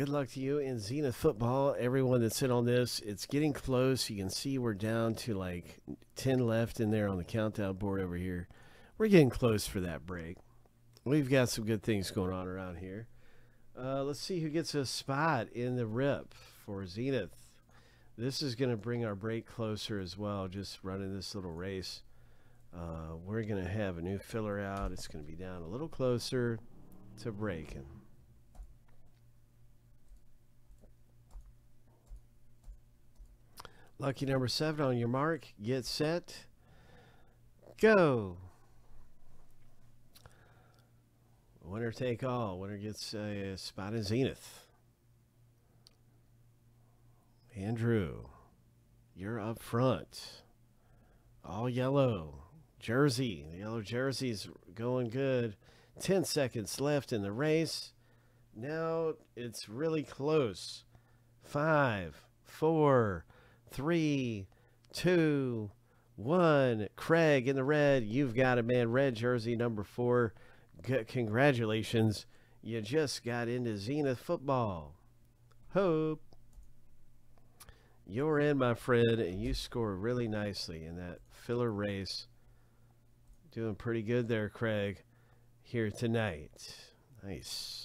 Good luck to you in Zenith football. Everyone that's in on this, it's getting close. You can see we're down to like 10 left in there on the countdown board over here. We're getting close for that break. We've got some good things going on around here. Uh, let's see who gets a spot in the rip for Zenith. This is going to bring our break closer as well, just running this little race. Uh, we're going to have a new filler out. It's going to be down a little closer to breaking. Lucky number seven on your mark. Get set. Go. Winner take all. Winner gets a spot in Zenith. Andrew, you're up front. All yellow. Jersey. The yellow jersey's going good. 10 seconds left in the race. Now it's really close. Five, four, three, two, one. Craig in the red. You've got it, man. Red jersey number four. Congratulations. You just got into Zenith football. Hope. You're in, my friend, and you score really nicely in that filler race. Doing pretty good there, Craig, here tonight. Nice.